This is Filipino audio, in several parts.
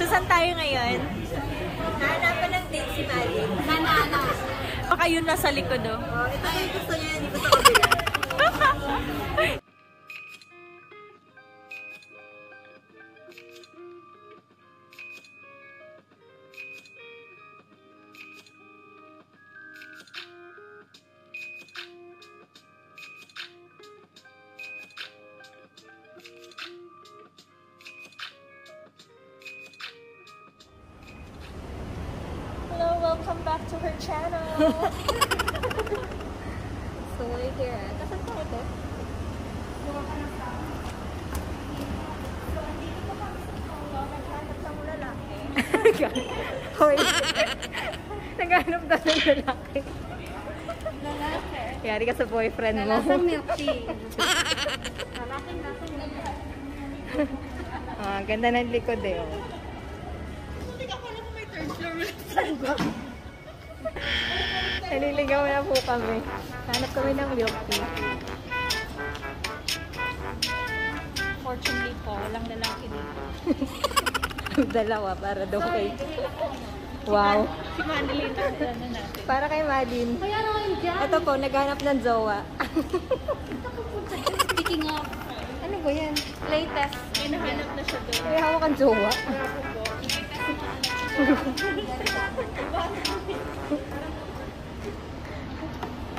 So, saan tayo ngayon? Hahanapan ng date si Mali. Banana. Baka yun nasa likod, oh. Oh, ito yung gusto niya, hindi ko sa kabila. welcome back to her channel. So, we're here. Kasan tayo ito? Hoy. Naghanap daw ng lalaki. Lalaki. Yari ka sa boyfriend mo. Lalasang milk tea. Lalaking lasang milk tea. Ah, ganda ng likod eh. Oh. Naliligaw na po kami. Hanap kami ng milk tea. Fortunately po, walang lalaki dito. Dalawa para daw kay... Wow. Si Manilyn ano natin. Para kay Madin. Kaya na kayo dyan. Ito po, naghanap ng jowa. Speaking of ano ba yan? latest. Hinahanap na siya doon. May hawak ang jowa.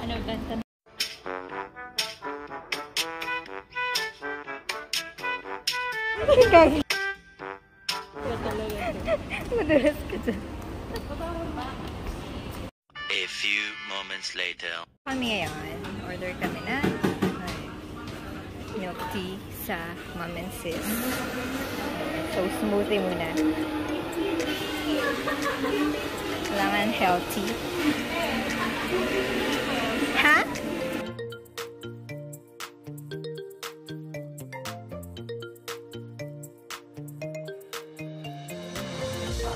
Ano, ganta na. Kaya. Madalas ka dyan. A few moments later. Kami ngayon, order kami na milk tea sa Mom and Sis. So, smoothie muna. Kailangan healthy. Ha?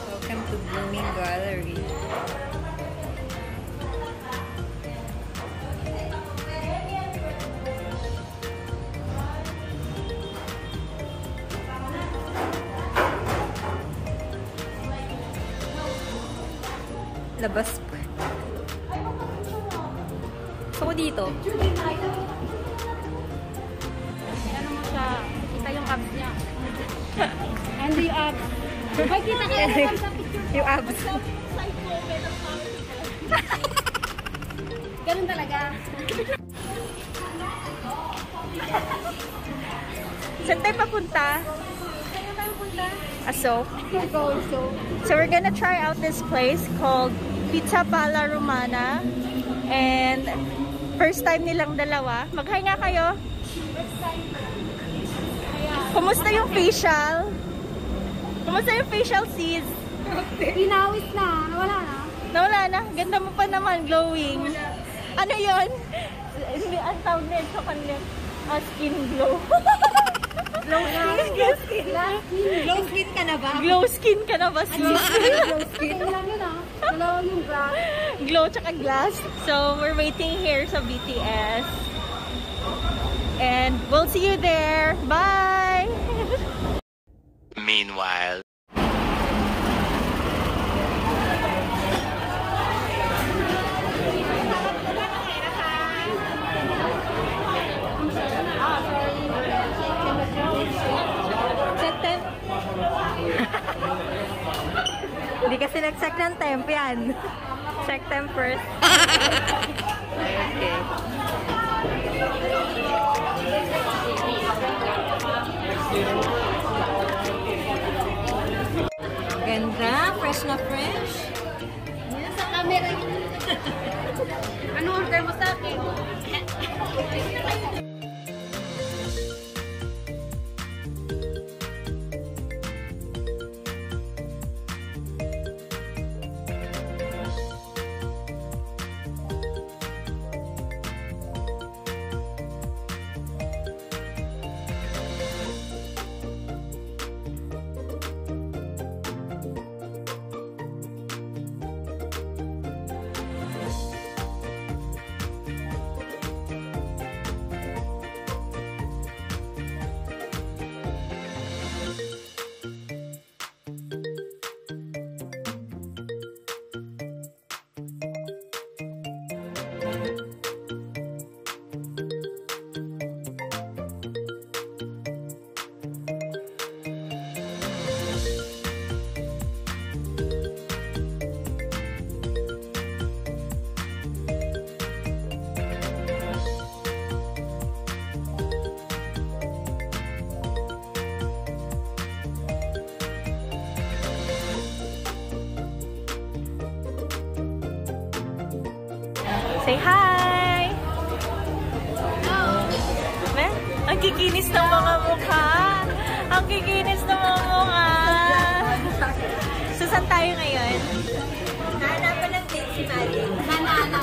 Welcome to Blooming Gallery. Labas pa. Gusto ko dito. Ano mo siya? Kita yung abs niya. And yung abs. Ay, kita kayo naman sa picture. Yung abs. Ganun talaga. Saan tayo papunta? Saan tayo punta? Aso. So we're gonna try out this place called Pizza Pala Romana. And first time nilang dalawa. Mag-hi nga kayo. Kumusta yung facial? Kumusta yung facial sis? Pinawis na. Nawala na. Nawala na. Ganda mo pa naman. Glowing. Ano yon? Ang tawag na yun sa kanila. Ah, skin glow. glow skin? Glow skin. Glow skin ka na ba? Glow skin ka na ba, sis? Glow skin. Lang yun ah. Dalawa yung bra. glow tsaka glass. So, we're waiting here sa BTS. And we'll see you there. Bye! Meanwhile, Check temp. Hindi kasi nag-check ng temp yan. Check temp first. okay. Ganda. Fresh na fresh. Yan sa camera. ano order mo Say hi! Me? Ang kikinis ng mga mukha. Ang kikinis ng mga mukha. So, saan tayo ngayon? Hahanapan ng date si Malik. Banana.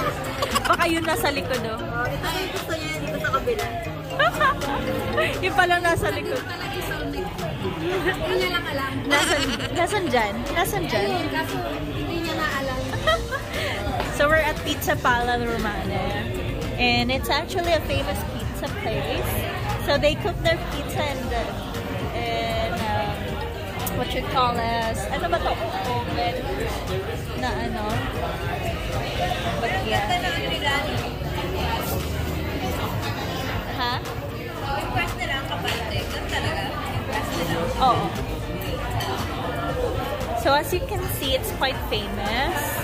Baka yun nasa likod, oh. Oh, ito yung gusto niya dito sa kabila. Yung pala nasa likod. Hindi niya lang alam. Nasaan, nasaan dyan? Nasaan dyan? Kaso hindi niya na alam. So we're at Pizza Pala Romana. And it's actually a famous pizza place. So they cook their pizza in the in um, what you call as ano ba to? Oven na ano? But yeah. Ha? Oo. So as you can see, it's quite famous.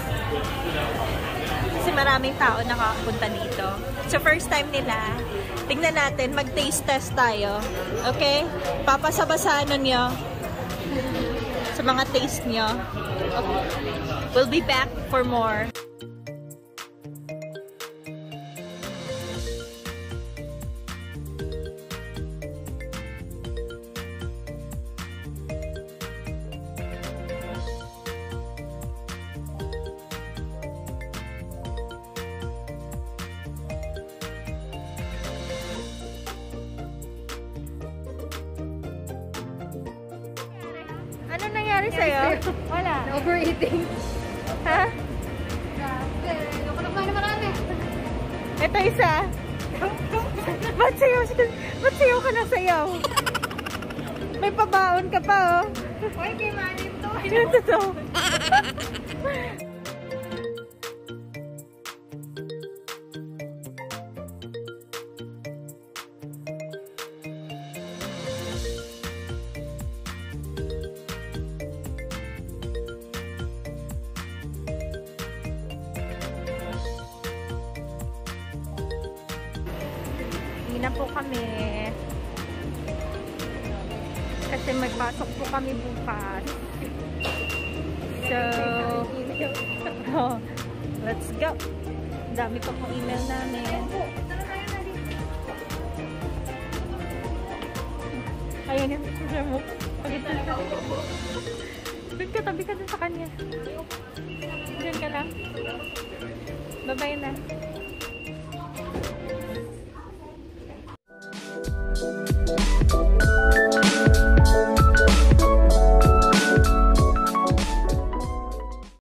Kasi maraming tao nakakapunta dito. So first time nila, tingnan natin, mag-taste test tayo. Okay? Papasabasa ano nyo sa mga taste nyo. Okay. We'll be back for more. Nangyari sa'yo? Wala. Overeating. Ha? Grabe. Ayoko na kumain na marami. Ito isa. Ba't sayaw, ba't sayaw ka na sayaw? May pabaon ka pa, oh. Hoy, kay Manny to. Yung totoo. Hindi na po kami. Kasi may pasok po kami bukas. So, oh, let's go. Dami pa pong email namin. Ayun yung picture mo. Pagkita ka. Doon ka, tabi ka dun sa kanya. Diyan ka lang. Bye-bye na.